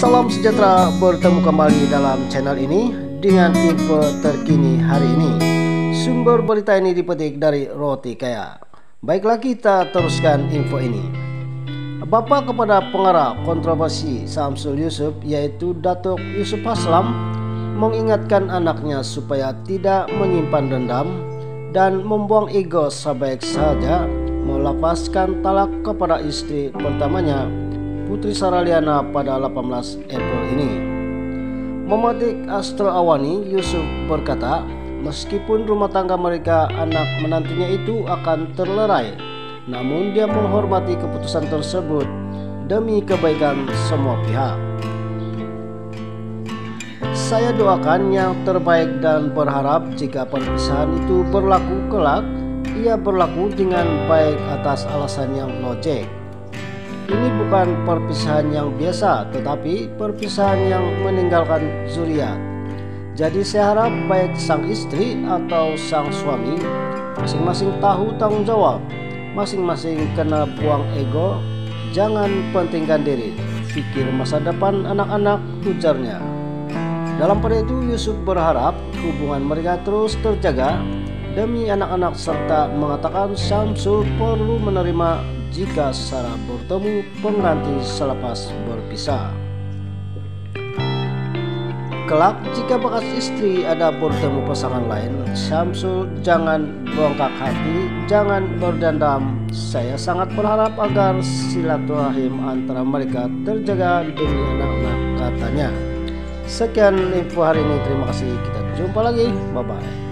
Salam sejahtera bertemu kembali dalam channel ini dengan info terkini hari ini. Sumber berita ini dipetik dari Roti Kaya. Baiklah kita teruskan info ini. Bapak kepada pengarah kontroversi Samsul Yusuf yaitu Datuk Yusuf Haslam mengingatkan anaknya supaya tidak menyimpan dendam dan membuang ego sebaik saja melepaskan talak kepada istri pertamanya Putri Saraliana pada 18 April ini. Memetik Astro Awani, Yusuf berkata, meskipun rumah tangga mereka anak menantunya itu akan terlerai, namun dia menghormati keputusan tersebut demi kebaikan semua pihak. Saya doakan yang terbaik dan berharap jika perpisahan itu berlaku kelak, ia berlaku dengan baik atas alasan yang logik. Ini bukan perpisahan yang biasa, tetapi perpisahan yang meninggalkan zuriat. Jadi saya harap baik sang istri atau sang suami masing-masing tahu tanggung jawab, masing-masing kena buang ego, jangan pentingkan diri, pikir masa depan anak-anak, ujarnya. Dalam pada itu Yusuf berharap hubungan mereka terus terjaga demi anak-anak serta mengatakan Samsul perlu menerima jika secara bertemu pengganti selepas berpisah. Kelak jika bekas istri ada bertemu pasangan lain, Syamsul jangan bongkak hati, jangan berdendam. Saya sangat berharap agar silaturahim antara mereka terjaga demi anak-anak katanya. Sekian info hari ini, terima kasih. Kita jumpa lagi, bye bye.